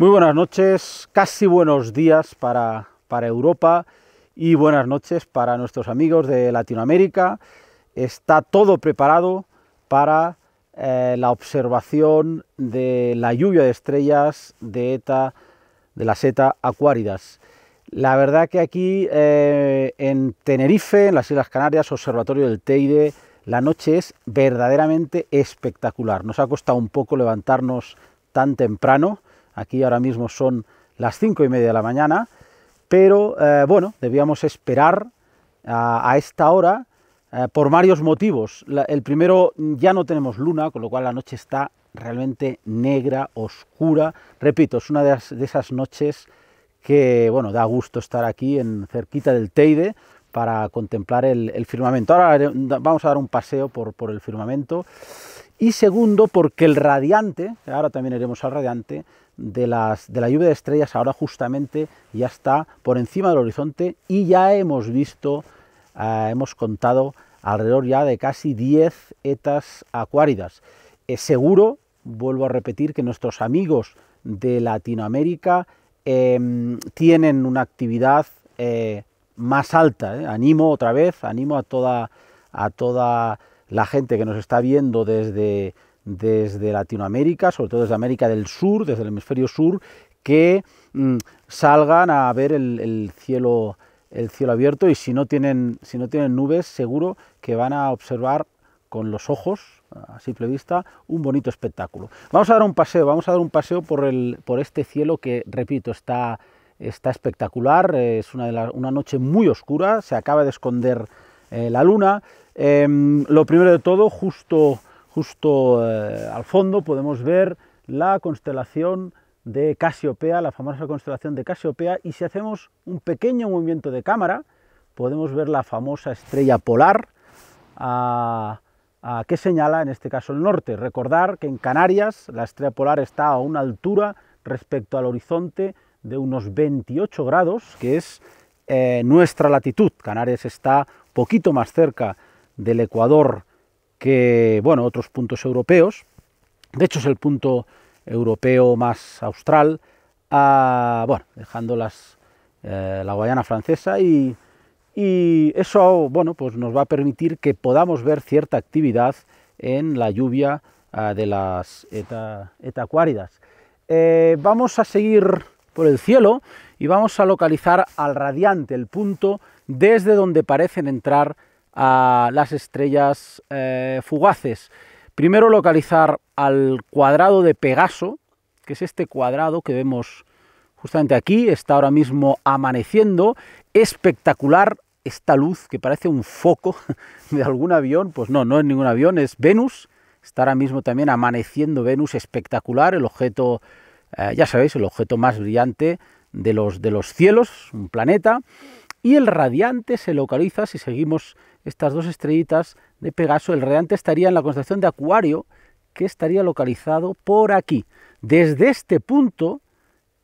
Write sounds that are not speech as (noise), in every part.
Muy buenas noches, casi buenos días para, para, Europa y buenas noches para nuestros amigos de Latinoamérica. Está todo preparado para eh, la observación de la lluvia de estrellas de ETA, de las ETA acuáridas. La verdad que aquí eh, en Tenerife, en las Islas Canarias, Observatorio del Teide, la noche es verdaderamente espectacular. Nos ha costado un poco levantarnos tan temprano, aquí ahora mismo son las cinco y media de la mañana, pero eh, bueno, debíamos esperar a, esta hora eh, por varios motivos. el primero, ya no tenemos luna, con lo cual la noche está realmente negra, oscura. Repito, es una de, esas noches que, bueno, da gusto estar aquí en cerquita del Teide para contemplar el, firmamento. Ahora vamos a dar un paseo por, el firmamento. Y segundo, porque el radiante, ahora también iremos al radiante, de, las, de la lluvia de estrellas ahora justamente ya está por encima del horizonte y ya hemos visto eh, hemos contado alrededor ya de casi 10 etas acuáridas. Es seguro, vuelvo a repetir, que nuestros amigos de Latinoamérica em, tienen una actividad eh, más alta. ¿eh? Animo otra vez, animo a toda, a toda la gente que nos está viendo desde, desde Latinoamérica, sobre todo desde América del Sur, desde el hemisferio sur, que mm, salgan a ver el cielo el cielo abierto. Y si no tienen, si no tienen nubes, seguro que van a observar con los ojos, a simple vista, un bonito espectáculo. Vamos a dar un paseo, vamos a dar un paseo por, el, por este cielo que, repito, está, está espectacular, es una, una noche muy oscura, se acaba de esconder eh, la luna. Em, lo primero de todo, justo, justo eh, al fondo podemos ver la constelación de Casiopea, la famosa constelación de Casiopea, y si hacemos un pequeño movimiento de cámara, podemos ver la famosa estrella polar, a, que señala en este caso el norte. Recordar que en Canarias la estrella polar está a una altura respecto al horizonte de unos 28 grados, que es eh, nuestra latitud. Canarias está poquito más cerca del Ecuador que bueno, otros puntos europeos. De hecho, es el punto europeo más austral, a, bueno, dejando las, eh, la Guayana francesa y, eso bueno, pues nos va a permitir que podamos ver cierta actividad en la lluvia ah, de las eta, etacuáridas. Eh, vamos a seguir por el cielo y vamos a localizar al radiante, el punto desde donde parecen entrar a las estrellas eh, fugaces. Primero localizar al cuadrado de Pegaso, que es este cuadrado que vemos justamente aquí, está ahora mismo amaneciendo, espectacular esta luz que parece un foco (laughs) de algún avión, pues no, no es ningún avión, es Venus, está ahora mismo también amaneciendo Venus, espectacular, el objeto, eh, ya sabéis, el objeto más brillante de los, de los cielos, un planeta, y el radiante se localiza, si seguimos estas dos estrellitas de Pegaso, el radiante estaría en la constelación de Acuario, que estaría localizado por aquí. Desde este punto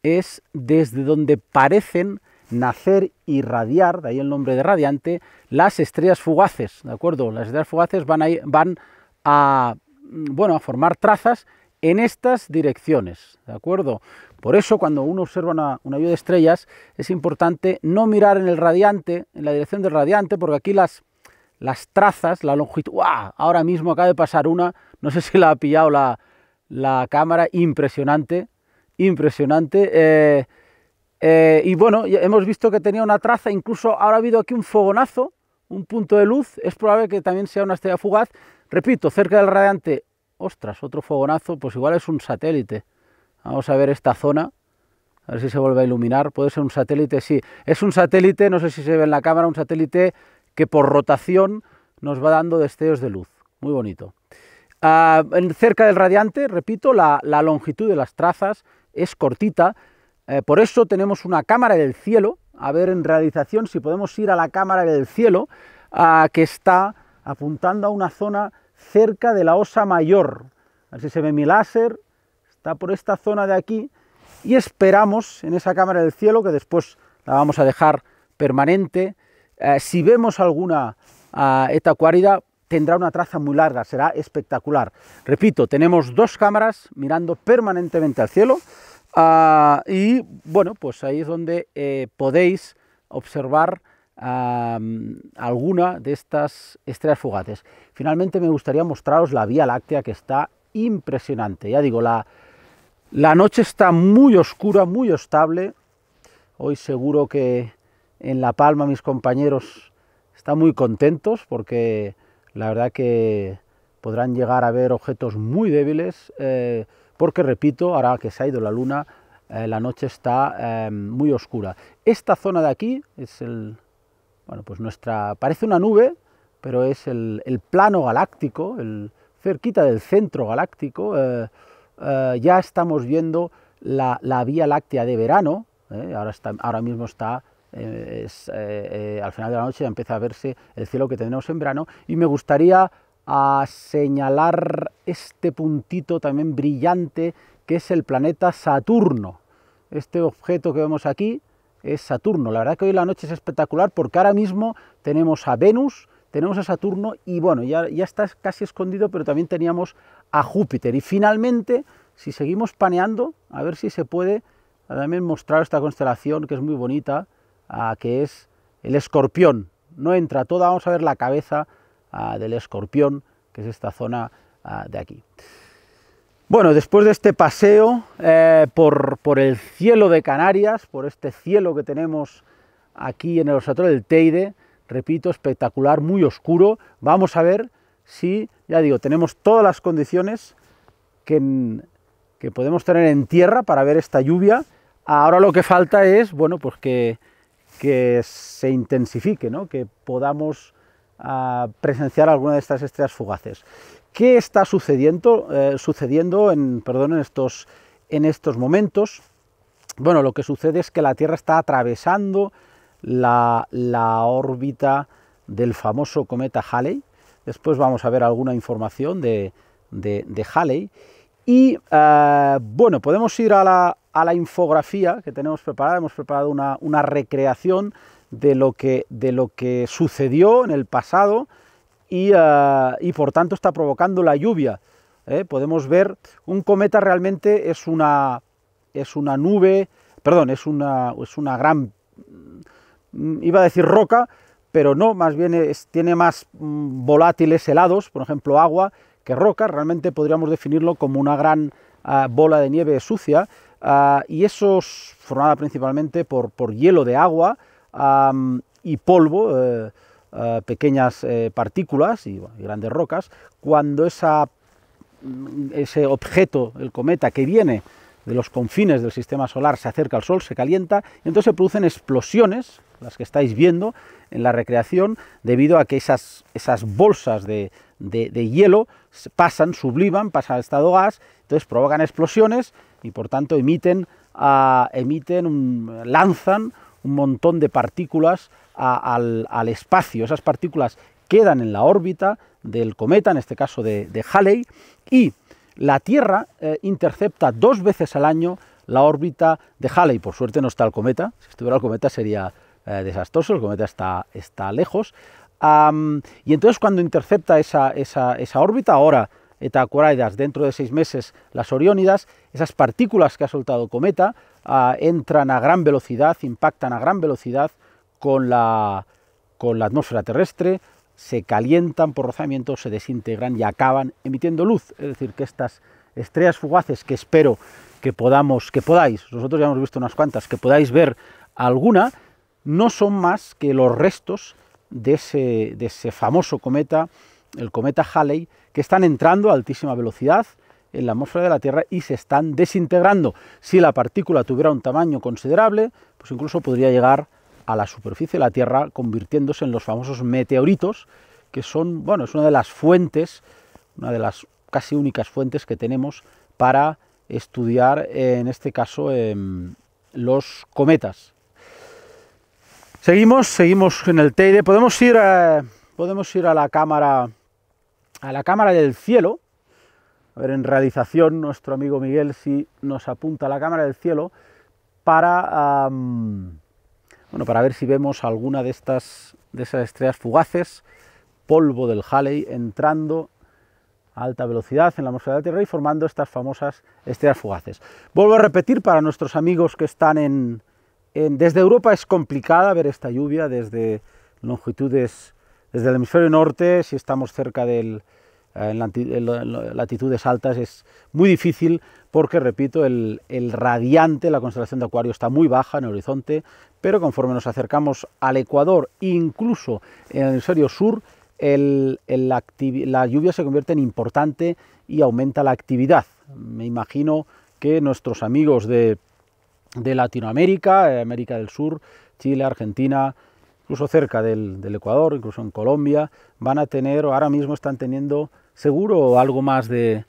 es desde donde parecen nacer y radiar, de ahí el nombre de radiante, las estrellas fugaces, ¿de acuerdo? Las estrellas fugaces van a, van a, bueno, a formar trazas en estas direcciones, ¿de acuerdo? Por eso cuando uno observa una, una de estrellas es importante no mirar en el radiante, en la dirección del radiante, porque aquí las, las trazas, la longitud, ahora mismo acaba de pasar una, no sé (laughs) si la ha pillado la, cámara, impresionante, impresionante. Eh, eh, y bueno, hemos visto que tenía una traza, incluso ahora ha habido aquí un fogonazo, un punto de luz, es probable que también sea una estrella fugaz. Repito, cerca del radiante, ostras, otro fogonazo, pues igual es un satélite. Vamos a ver esta zona, a ver si se vuelve a iluminar. Puede ser un satélite, sí, es un satélite, no sé si se ve en la cámara, un satélite que por rotación nos va dando destellos de luz. Muy bonito. Ah, cerca del radiante, repito, la, longitud de las trazas es cortita, eh, por eso tenemos una cámara del cielo, a ver en realización si podemos ir a la cámara del cielo, ah, que está apuntando a una zona cerca de la osa mayor. A ver si se ve mi láser, está por esta zona de aquí, y esperamos en esa cámara del cielo, que después la vamos a dejar permanente, eh, si vemos alguna uh, eta acuárida, tendrá una traza muy larga, será espectacular. Repito, tenemos dos cámaras mirando permanentemente al cielo. Ah, y bueno, pues ahí es donde eh, podéis observar alguna de estas estrellas fugaces. Finalmente me gustaría mostraros la Vía Láctea que está impresionante. Ya digo, la, la noche está muy oscura, muy estable. Hoy seguro que en La Palma mis compañeros están muy contentos porque la verdad que podrán llegar a ver objetos muy débiles eh, porque, repito, ahora que se ha ido la luna, eh, la noche está eh, muy oscura. Esta zona de aquí es el, bueno, pues nuestra, parece una nube, pero es el, plano galáctico, el, cerquita del centro galáctico, eh, eh, ya estamos viendo la, Vía Láctea de verano, eh, ahora, está, ahora mismo está, al final de la noche ya empieza a verse el cielo que tenemos en verano, y me gustaría ah, señalar este puntito también brillante, que es el planeta Saturno, este objeto que vemos aquí, es Saturno. La verdad que hoy la noche es espectacular porque ahora mismo tenemos a Venus, tenemos a Saturno y bueno, ya, ya está casi escondido, pero también teníamos a Júpiter. Y finalmente, si seguimos paneando, a ver si se puede también mostrar esta constelación que es muy bonita, que es el escorpión. No entra toda, vamos a ver la cabeza del escorpión, que es esta zona de aquí. Bueno, después de este paseo eh, por, el cielo de Canarias, por este cielo que tenemos aquí en el observatorio del Teide, repito, espectacular, muy oscuro, vamos a ver si, ya digo, tenemos todas las condiciones que, que podemos tener en tierra para ver esta lluvia. Ahora lo que falta es, bueno, pues que, que se intensifique, ¿no? que podamos ah, presenciar alguna de estas estrellas fugaces. ¿Qué está sucediendo, eh, sucediendo en, perdón, en, estos, en estos momentos? Bueno, lo que sucede es que la Tierra está atravesando la, órbita del famoso cometa Halley. Después vamos a ver alguna información de, Halley. Y eh, bueno, podemos ir a la, infografía que tenemos preparada. Hemos preparado una, recreación de lo que sucedió en el pasado eh, y, por tanto está provocando la lluvia. ¿eh? Podemos ver, un cometa realmente es una, es una nube, perdón, es una, es una gran, mm, iba a decir roca, pero no, más bien tiene más mm, volátiles helados, por ejemplo agua, que roca, realmente podríamos definirlo como una gran ah, bola de nieve sucia, ah, y eso es formada principalmente por, por hielo de agua y polvo, eh, eh, pequeñas eh, partículas y, grandes rocas, cuando mm, ese objeto, el cometa que viene de los confines del sistema solar se acerca al Sol, se calienta, y entonces se producen explosiones, las que estáis viendo en la recreación, debido a que esas, esas bolsas de, hielo pasan, subliman, pasan al estado gas, entonces provocan explosiones y por tanto emiten, ah, emiten lanzan un montón de partículas al, espacio. Esas partículas quedan en la órbita del cometa, en este caso de, Halley, y la Tierra eh, intercepta dos veces al año la órbita de Halley. Por suerte no está el cometa, si estuviera el cometa sería eh, desastroso, el cometa está, está lejos. y entonces cuando intercepta esa, esa, órbita, ahora Eta dentro de seis meses las Oriónidas, esas partículas que ha soltado cometa ah, entran a gran velocidad, impactan a gran velocidad con la, con la atmósfera terrestre, se calientan por rozamiento, se desintegran y acaban emitiendo luz. Es decir, que estas estrellas fugaces que espero que podamos, que podáis, nosotros ya hemos visto unas cuantas, que podáis ver alguna, no son más que los restos de ese, de ese famoso cometa, el cometa Halley, que están entrando a altísima velocidad en la atmósfera de la Tierra y se están desintegrando. Si la partícula tuviera un tamaño considerable, pues incluso podría llegar a la superficie de la Tierra, convirtiéndose en los famosos meteoritos, que son, bueno, es una de las fuentes, una de las casi únicas fuentes que tenemos para estudiar, en este caso, em, los cometas. Seguimos, seguimos en el Teide. Podemos ir, a, podemos ir a la cámara, a la cámara del cielo. A ver, en realización, nuestro amigo Miguel si nos apunta a la cámara del cielo para bueno, para ver si vemos alguna de estas de esas estrellas fugaces, polvo del Halley entrando a alta velocidad en la atmósfera de la Tierra y formando estas famosas estrellas fugaces. Vuelvo a repetir para nuestros amigos que están en, desde Europa es complicada ver esta lluvia desde longitudes, desde el hemisferio norte, si estamos cerca del, eh, latitudes altas es muy difícil porque, repito, el, radiante, la constelación de Acuario está muy baja en el horizonte, pero conforme nos acercamos al Ecuador, incluso en el hemisferio sur, la, lluvia se convierte en importante y aumenta la actividad. Me imagino que nuestros amigos de, Latinoamérica, eh, América del Sur, Chile, Argentina, incluso cerca del, Ecuador, incluso en Colombia, van a tener, o ahora mismo están teniendo seguro algo más de,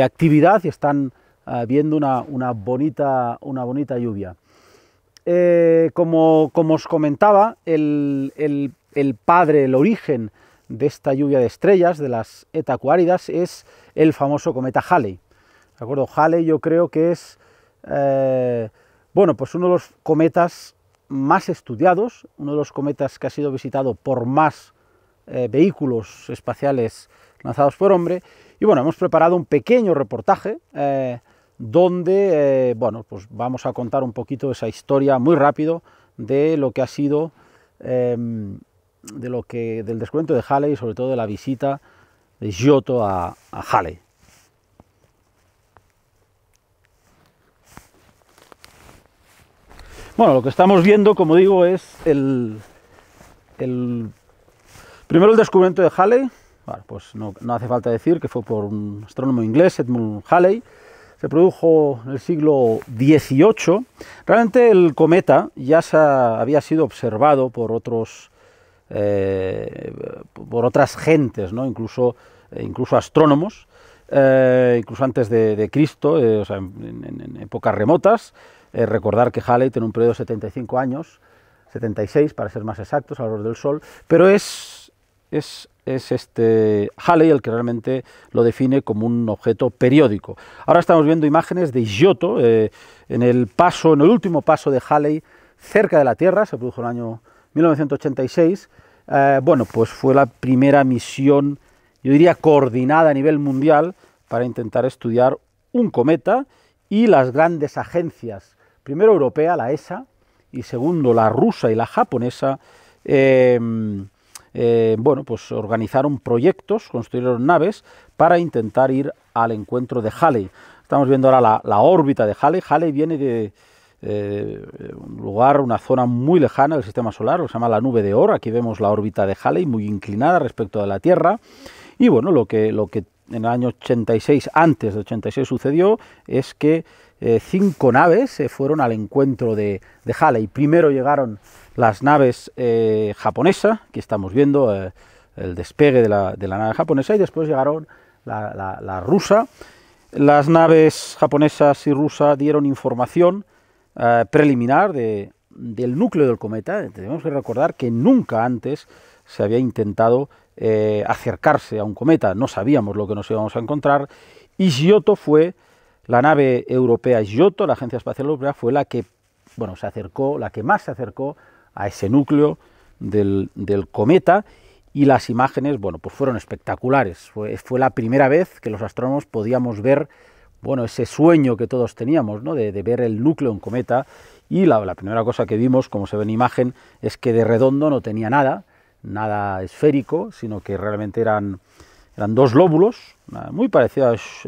actividad y están ah, viendo una, bonita, una bonita lluvia. Eh, como, os comentaba, el, padre, el origen de esta lluvia de estrellas, de las etacuáridas, es el famoso cometa Halley. ¿De acuerdo? Halley yo creo que es eh, bueno, pues uno de los cometas más estudiados, uno de los cometas que ha sido visitado por más eh, vehículos espaciales lanzados por hombre. Y bueno, hemos preparado un pequeño reportaje eh, donde bueno, pues vamos a contar un poquito esa historia muy rápido de lo que ha sido de lo que, del descubrimiento de Halley y sobre todo de la visita de Giotto a, a Halley. Bueno, lo que estamos viendo, como digo, es el, el primero el descubrimiento de Halley. pues no, no, hace falta decir que fue por un astrónomo inglés, Edmund Halley. Se produjo en el siglo XVIII. Realmente el cometa ya había sido observado por otros eh, por otras gentes, ¿no? incluso, eh, incluso astrónomos, eh, incluso antes de, Cristo, en, épocas remotas. Recordar que Halley tiene un periodo de 75 años, 76 para ser más exactos, a del Sol, pero es, es, es este Halley el que realmente lo define como un objeto periódico. Ahora estamos viendo imágenes de Giotto en el paso, en el último paso de Halley cerca de la Tierra, se produjo en el año 1986, eh, bueno, pues fue la primera misión, yo diría, coordinada a nivel mundial para intentar estudiar un cometa y las grandes agencias, primero europea, la ESA, y segundo la rusa y la japonesa, em, eh, bueno, pues organizaron proyectos, construyeron naves para intentar ir al encuentro de Halley. Estamos viendo ahora la, órbita de Halley. Halley viene de, eh, un lugar, una zona muy lejana del sistema solar, lo se llama la nube de Oort. Aquí vemos la órbita de Halley muy inclinada respecto a la Tierra. Y bueno, lo que, lo que en el año 86, antes de 86 sucedió, es que eh, cinco naves se fueron al encuentro de, de, Halley. Primero llegaron las naves eh, japonesas, que estamos viendo el despegue de la, de la, nave japonesa, y después llegaron la, la rusa. Las naves japonesas y rusas dieron información eh, preliminar de, del núcleo del cometa. Tenemos que recordar que nunca antes se había intentado eh, acercarse a un cometa, no sabíamos lo que nos íbamos a encontrar, y Giotto fue, la nave europea Giotto, la Agencia Espacial Europea, fue la que bueno, se acercó, la que más se acercó a ese núcleo del, cometa, y las imágenes, bueno, pues fueron espectaculares. Fue, la primera vez que los astrónomos podíamos ver bueno, ese sueño que todos teníamos, ¿no? de, ver el núcleo en cometa, y la, primera cosa que vimos, como se ve en imagen, es que de redondo no tenía nada, nada esférico, sino que realmente eran, eran dos lóbulos, muy parecidos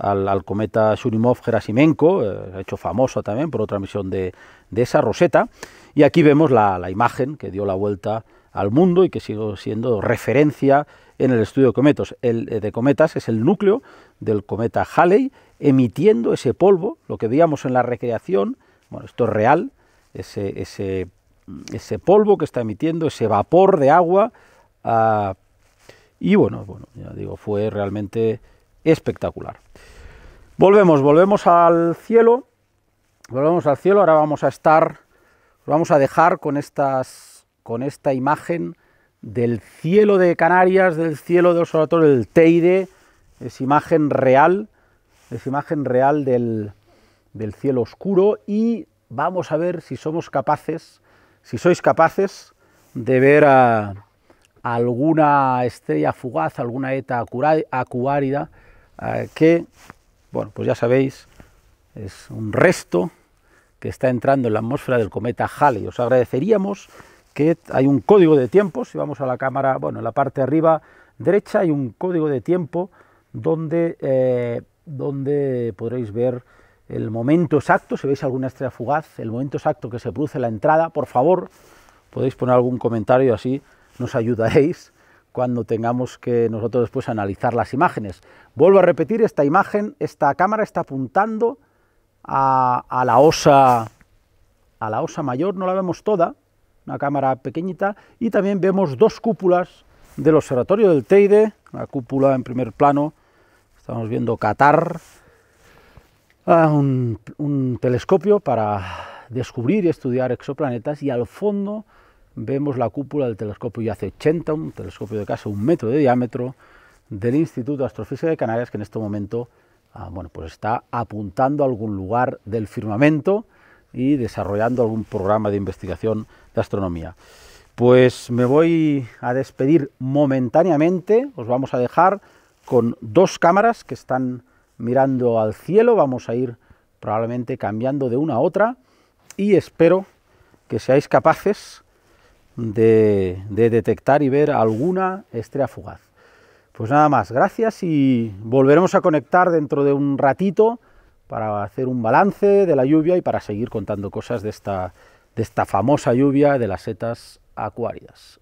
al, cometa Churyumov-Gerasimenko, eh, hecho famoso también por otra misión de, esa roseta, y aquí vemos la, la imagen que dio la vuelta al mundo y que sigue siendo referencia en el estudio de cometas. El eh, de cometas es el núcleo del cometa Halley emitiendo ese polvo, lo que veíamos en la recreación, bueno, esto es real, ese polvo que está emitiendo, ese vapor de agua, ah, y bueno, bueno, ya digo, fue realmente espectacular. Volvemos, volvemos al cielo, volvemos al cielo, ahora vamos a estar, vamos a dejar con estas, con esta imagen del cielo de Canarias, del cielo del observatorio del Teide, es imagen real, es imagen real del, cielo oscuro y vamos a ver si somos capaces, si sois capaces de ver alguna estrella fugaz, alguna eta acuárida, que, bueno, pues ya sabéis, es un resto que está entrando en la atmósfera del cometa Halley. Os agradeceríamos que hay un código de tiempo, si vamos a la cámara, bueno, en la parte arriba derecha hay un código de tiempo donde, eh, donde podréis ver el momento exacto, si veis alguna estrella fugaz, el momento exacto que se produce la entrada, por favor, podéis poner algún comentario así, nos ayudaréis cuando tengamos que nosotros después analizar las imágenes. Vuelvo a repetir, esta imagen, esta cámara está apuntando a, la osa a la osa mayor, no la vemos toda, una cámara pequeñita, y también vemos dos cúpulas del observatorio del Teide, la cúpula en primer plano, estamos viendo Qatar, ah, un, un telescopio para descubrir y estudiar exoplanetas, y al fondo vemos la cúpula del telescopio YACE 80, un telescopio de casi un metro de diámetro, del Instituto de Astrofísica de Canarias, que en este momento ah, bueno, pues está apuntando a algún lugar del firmamento y desarrollando algún programa de investigación de astronomía. Pues me voy a despedir momentáneamente, os vamos a dejar con dos cámaras que están mirando al cielo, vamos a ir probablemente cambiando de una a otra y espero que seáis capaces de, de detectar y ver alguna estrella fugaz. Pues nada más, gracias y volveremos a conectar dentro de un ratito para hacer un balance de la lluvia y para seguir contando cosas de esta, de esta famosa lluvia de las setas acuáridas.